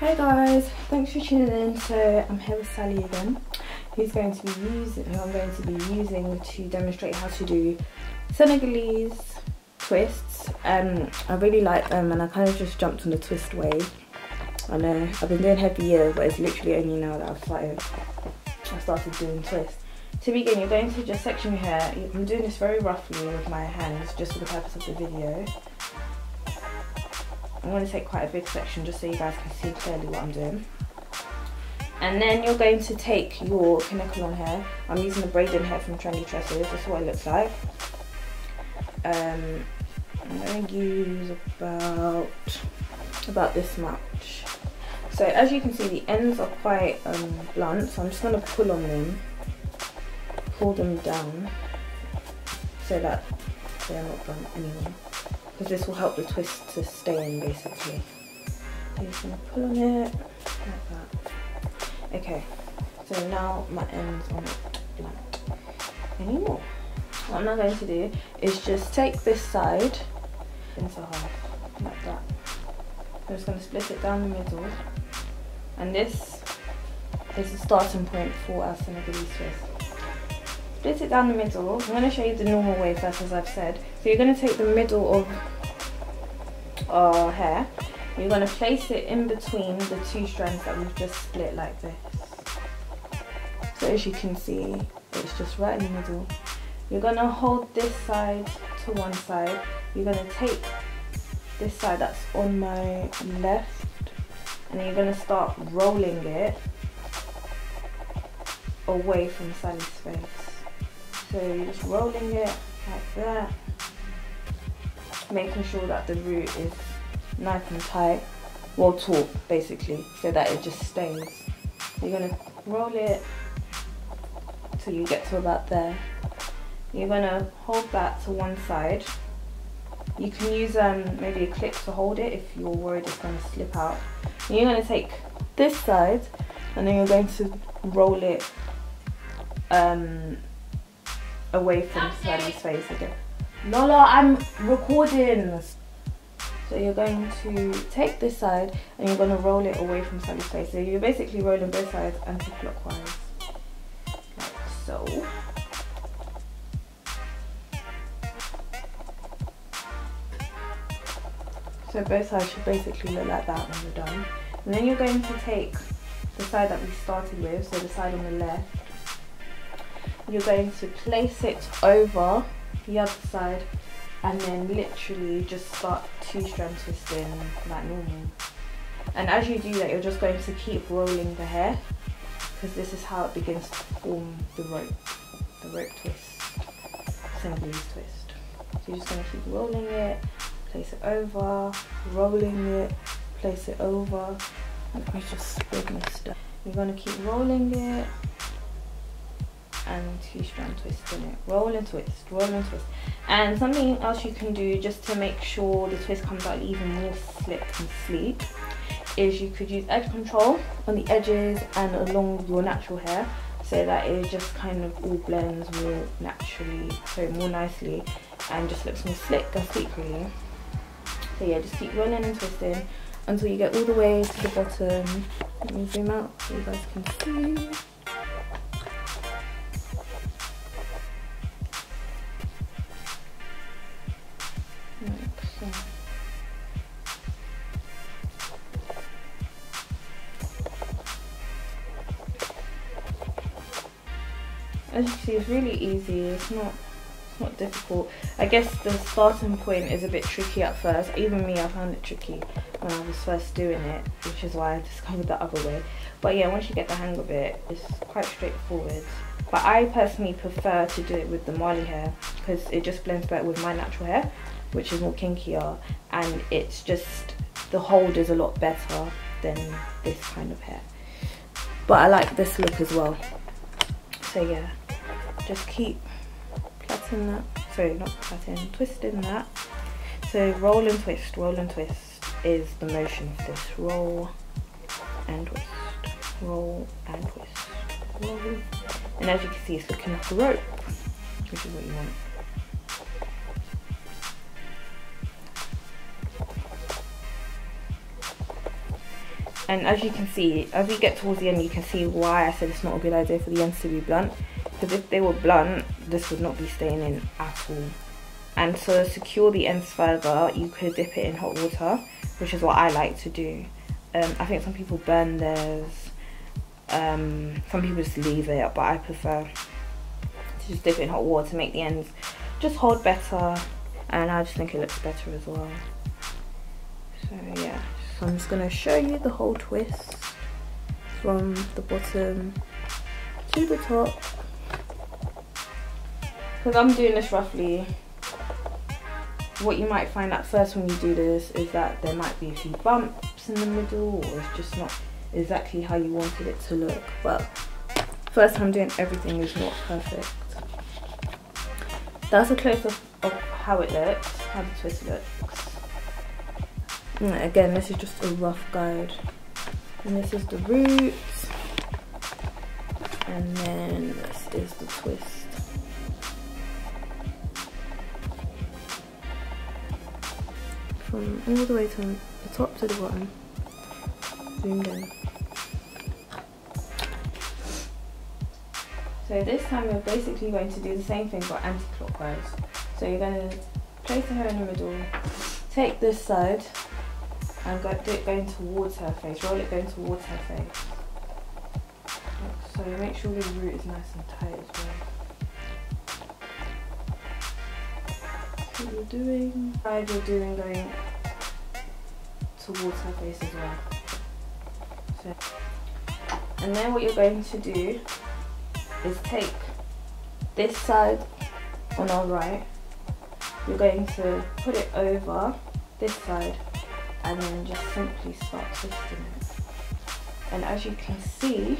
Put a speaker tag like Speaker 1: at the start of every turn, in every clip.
Speaker 1: Hey guys, thanks for tuning in. So I'm here with Sally again, who's going to be using, who I'm going to be using to demonstrate how to do Senegalese twists. Um, I really like them, and I kind of just jumped on the twist wave. I know I've been doing head for years, but it's literally only now that I've started. I started doing twists. To begin, you're going to just section your hair. I'm doing this very roughly with my hands, just for the purpose of the video. I'm going to take quite a big section just so you guys can see clearly what I'm doing. And then you're going to take your Kanekalon hair. I'm using the braiding hair from Trendy Tresses. This is what it looks like. Um, I'm going to use about about this much. So as you can see, the ends are quite um, blunt. So I'm just going to pull on them, pull them down, so that they're not blunt anymore because this will help the twist to stay in basically. So you're just gonna pull on it like that. Okay, so now my ends are not blunt anymore. What I'm now going to do is just take this side into half, like that. I'm just going to split it down the middle. And this is the starting point for our Senegalese twist. Split it down the middle. I'm going to show you the normal way first as I've said. So you're going to take the middle of our hair. You're going to place it in between the two strands that we've just split like this. So as you can see, it's just right in the middle. You're going to hold this side to one side. You're going to take this side that's on my left and you're going to start rolling it away from Sally's face. So you're just rolling it like that making sure that the root is nice and tight, well taut basically, so that it just stays. You're to roll it till you get to about there. You're going to hold that to one side. You can use um, maybe a clip to hold it if you're worried it's to slip out. And you're going to take this side and then you're going to roll it um, away from Sally's face again. Lola, I'm recording. So you're going to take this side and you're going to roll it away from Sally's face. So you're basically rolling both sides anti-clockwise. Like so. So both sides should basically look like that when you're done. And then you're going to take the side that we started with, so the side on the left. You're going to place it over the other side and then literally just start two strand twisting like normal. And as you do that you're just going to keep rolling the hair because this is how it begins to form the rope the rope twist Senegalese twist. So you're just going to keep rolling it place it over rolling it place it over. Let me just spread my stuff you're going to keep rolling it and two strand twist in it roll and twist roll and twist. And something else you can do just to make sure the twist comes out even more slick and sleek is you could use edge control on the edges and along your natural hair. So that it just kind of all blends more naturally so more nicely and just looks more slick and sleek really. So yeah just keep rolling and twisting until you get all the way to the bottom. Let me zoom out so you guys can see as you see it's really easy. It's not it's not difficult. I guess the starting point is a bit tricky at first. Even me I found it tricky when I was first doing it which is why I discovered the other way. But yeah once you get the hang of it it's quite straightforward. But I personally prefer to do it with the Marley hair because it just blends better with my natural hair which is more kinkier. And it's just the hold is a lot better than this kind of hair. But I like this look as well. So yeah just keep plaiting that sorry not plaiting twisting that. So roll and twist roll and twist is the motion of this. Roll and twist roll and twist roll. And as you can see it's looking like a rope which is what you want. And as you can see as we get towards the end you can see why I said it's not a good idea for the ends to be blunt because if they were blunt this would not be staying in at all. And to secure the ends further you could dip it in hot water which is what I like to do. Um, I think some people burn theirs um, some people just leave it but I prefer to just dip it in hot water to make the ends just hold better and I just think it looks better as well. So yeah. So I'm just going to show you the whole twist from the bottom to the top. Because I'm doing this roughly, what you might find at first when you do this is that there might be a few bumps in the middle or it's just not exactly how you wanted it to look. But first time doing everything is not perfect. That's a close up of how it looks, how the twist looks. And again, this is just a rough guide. And this is the roots. And then this is the twist. From all the way to the top to the bottom. Zoomed in. So this time you're basically going to do the same thing but anti-clockwise. So you're going to place her in the middle, take this side and go, do it going towards her face, roll it going towards her face. So make sure the root is nice and tight as well. You're doing, side you're doing going towards her face as well. So, and then what you're going to do is take this side on our right, you're going to put it over this side and then just simply start twisting it. And as you can see,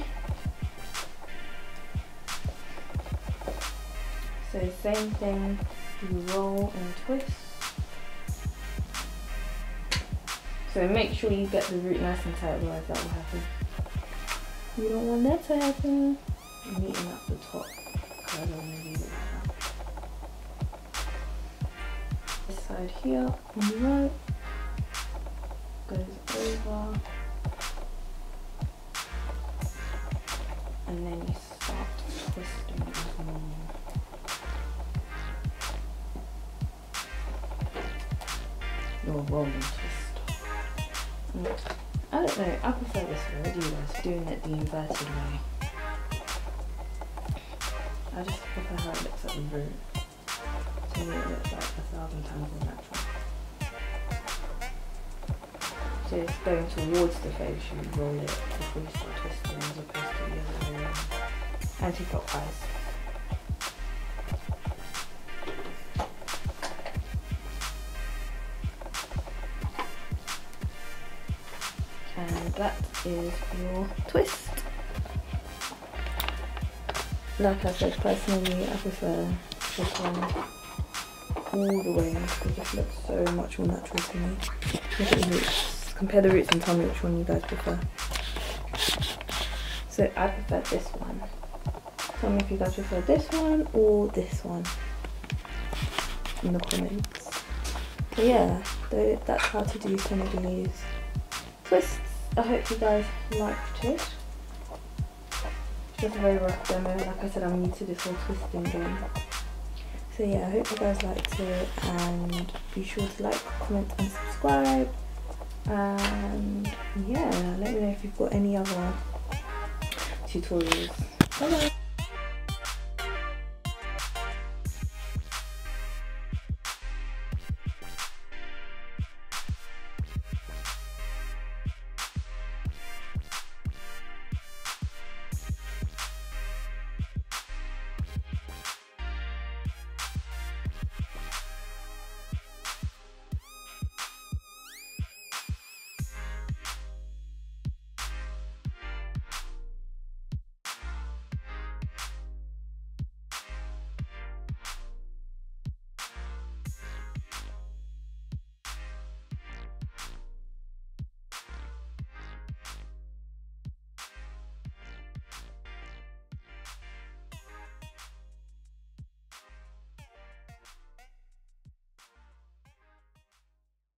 Speaker 1: so same thing, you roll and twist. So make sure you get the root nice and tight, otherwise that will happen. You don't want that to happen. Meeting up the top, I don't want to leave it like that. This side here on the right goes over and then you start twisting Your rolling. I don't know, I prefer this way, guys? Doing it the inverted way. I just prefer how it looks at the root. To me it looks like a thousand times more natural. So it's going towards the face, you roll it before you start twisting as opposed to the other way around. Anti-clockwise. That is your twist. Like I said, personally I prefer this one all the way because this looks so much more natural to me. Look at the roots compare the roots and tell me which one you guys prefer. So I prefer this one. Tell me if you guys prefer this one or this one in the comments. But yeah, that's how to do Senegalese twists. I hope you guys liked it. Just a very rough demo. Like I said, I'm new to this whole twisting game. So yeah, I hope you guys liked it and be sure to like, comment and subscribe and yeah let me know if you've got any other tutorials bye bye